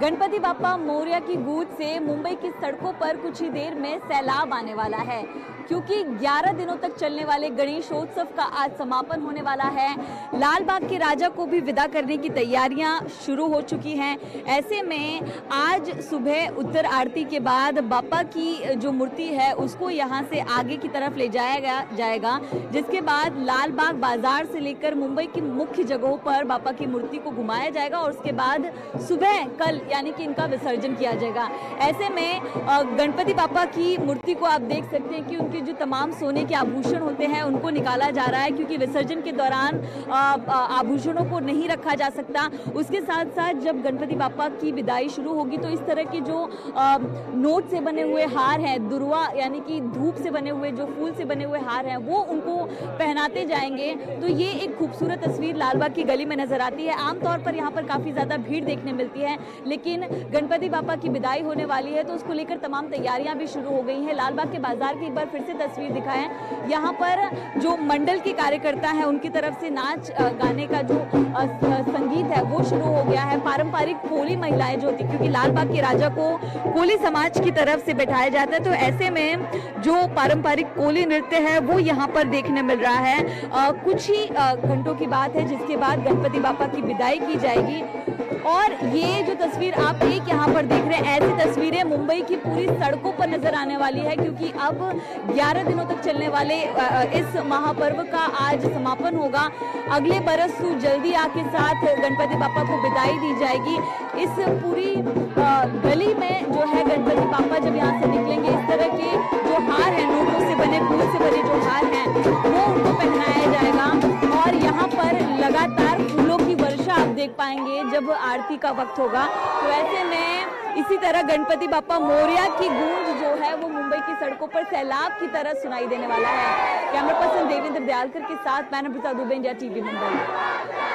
गणपति बापा मौर्य की गूंज से मुंबई की सड़कों पर कुछ ही देर में सैलाब आने वाला है। क्योंकि 11 दिनों तक चलने वाले गणेशोत्सव का आज समापन होने वाला है। लाल बाग के राजा को भी विदा करने की तैयारियाँ शुरू हो चुकी हैं। ऐसे में आज सुबह उत्तर आरती के बाद बापा की जो मूर्ति है, उसको यहाँ से आगे की तरफ़ ले जाया गया, जाएगा। जिसके बाद लाल बाग बाज़ार से लेकर मुंबई की मुख्य जगहों पर बापा की मूर्ति को घुमाया जाएगा और उसके बाद सुबह कल यानी कि इनका विसर्जन किया जाएगा। ऐसे में गणपति बापा की मूर्ति को आप देख सकते हैं कि उनके जो तमाम सोने के आभूषण होते हैं, उनको निकाला जा रहा है क्योंकि विसर्जन के दौरान आभूषणों को नहीं रखा जा सकता। उसके साथ साथ जब गणपति बापा की विदाई शुरू होगी तो इस तरह के जो नोट से बने हुए हार हैं, दुर्वा यानी कि धूप से बने हुए, जो फूल से बने हुए हार हैं, वो उनको पहनाते जाएँगे। तो ये एक खूबसूरत तस्वीर लालबाग की गली में नज़र आती है। आमतौर पर यहाँ पर काफ़ी ज़्यादा भीड़ देखने मिलती है, लेकिन गणपति बापा की विदाई होने वाली है तो उसको लेकर तमाम तैयारियाँ भी शुरू हो गई हैं। लालबाग के बाज़ार की एक बार फिर से तस्वीर दिखाएँ। यहाँ पर जो मंडल के कार्यकर्ता हैं, उनकी तरफ़ से नाच गाने का जो संगीत है, वो शुरू हो गया है। पारंपरिक कोली महिलाएँ जो होती, क्योंकि लालबाग के राजा को कोली समाज की तरफ़ से बैठाया जाता है तो ऐसे में जो पारंपरिक कोली नृत्य है, वो यहाँ पर देखने मिल रहा है। कुछ ही घंटों की बात है, जिसके बाद गणपति बापा की विदाई की जाएगी। और ये जो तस्वीर आप एक यहाँ पर देख रहे हैं, ऐसी तस्वीरें मुंबई की पूरी सड़कों पर नज़र आने वाली है, क्योंकि अब 11 दिनों तक चलने वाले इस महापर्व का आज समापन होगा। अगले बरस जल्दी आके साथ गणपति पापा को विदाई दी जाएगी। इस पूरी गली में जो है गणपति बापा देख पाएँगे जब आरती का वक्त होगा। तो ऐसे में इसी तरह गणपति बापा मोरिया की गूंज जो है वो मुंबई की सड़कों पर सैलाब की तरह सुनाई देने वाला है। कैमरा पर्सन देवेंद्र दयालकर के साथ मैंने प्रसाद दुबे इंडिया टीवी मुंबई।